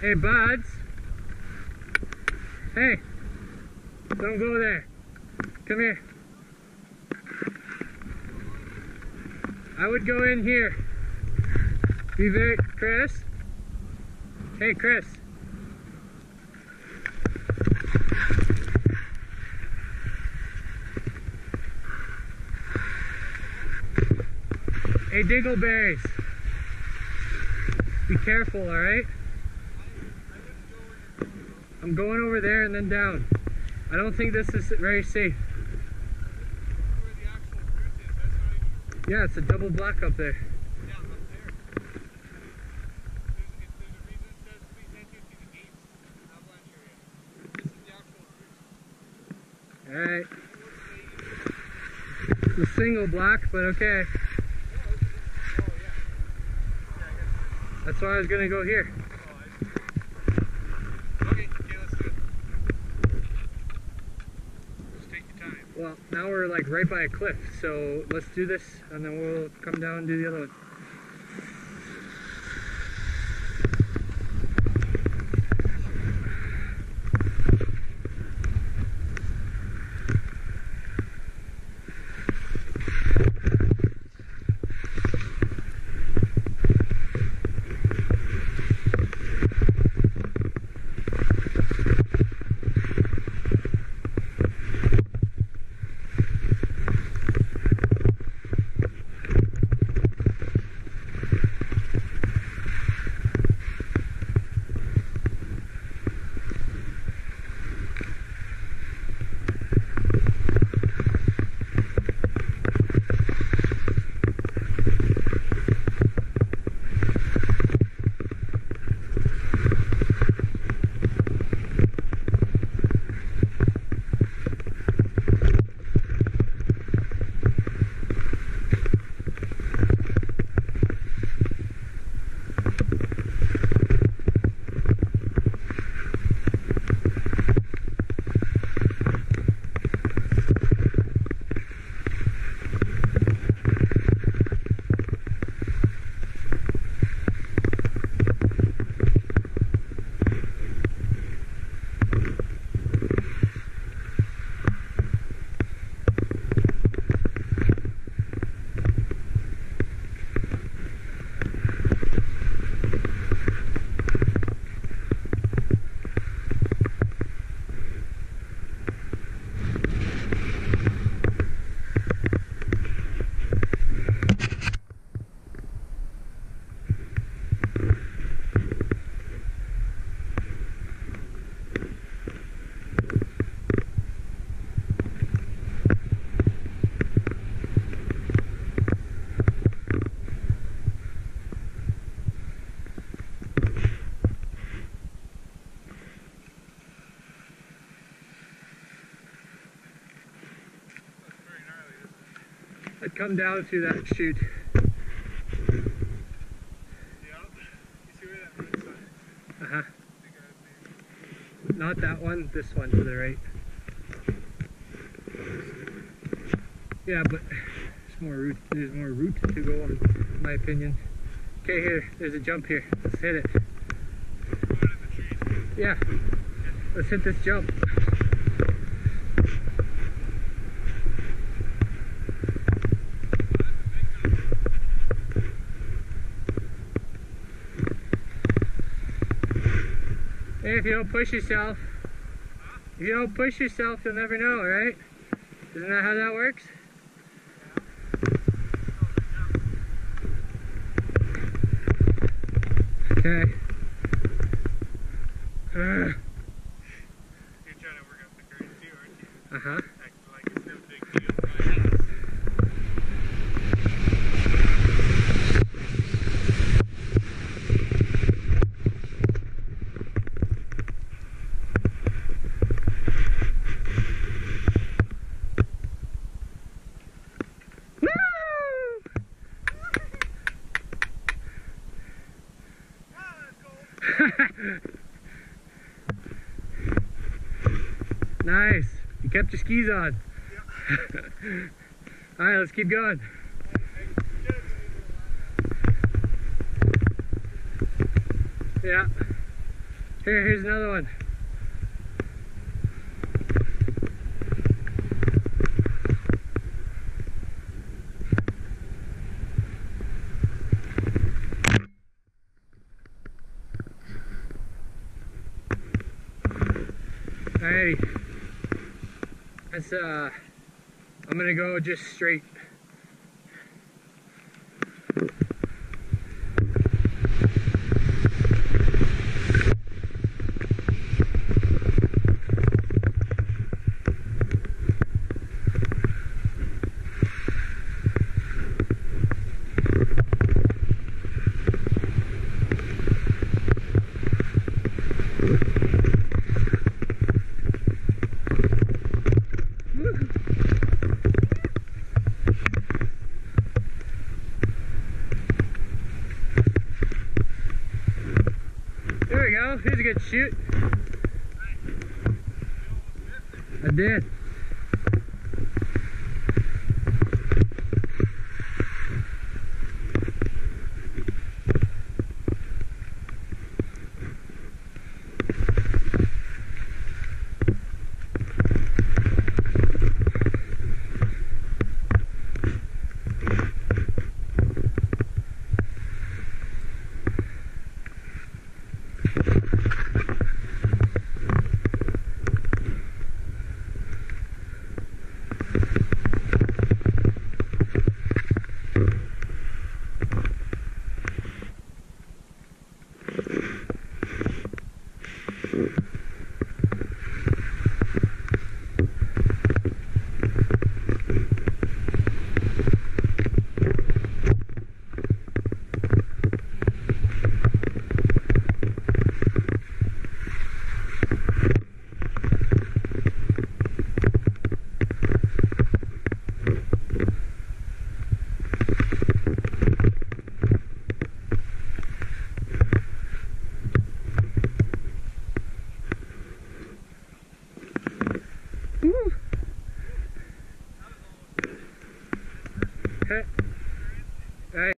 Hey, buds. Hey. Don't go there. Come here. I would go in here. Be very, Chris. Hey, Chris. Hey, Dingleberries. Be careful, alright? I'm going over there and then down. I don't think this is very safe. Yeah, it's a double black up there. The. Alright. It's a single black, but okay. That's why I was gonna go here. Oh, I see. Okay, okay, let's do it. Just take your time. Well, now we're like right by a cliff, so let's do this and then we'll come down and do the other one. Come down through that chute. yeah. Uh-huh. Not that one, this one to the right. Yeah, but there's more root there's more route to go in my opinion. Okay here, there's a jump here. Let's hit it. Yeah. Let's hit this jump. Hey, if you don't push yourself, if you don't push yourself, you'll never know, right? Isn't that how that works? Okay. Nice. You kept your skis on. All right, let's keep going. Yeah. Here, here's another one. Alrighty. That's uh I'm gonna go just straight. There we go. Here's a good chute. I did.